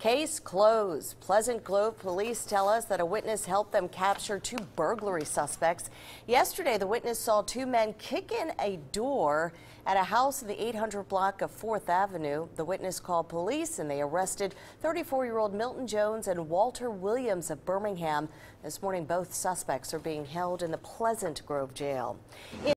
Case closed. Pleasant Grove police tell us that a witness helped them capture two burglary suspects. Yesterday, the witness saw two men kick in a door at a house in the 800 block of 4th Avenue. The witness called police and they arrested 34-year-old Milton Jones and Walter Williams of Birmingham. This morning, both suspects are being held in the Pleasant Grove jail.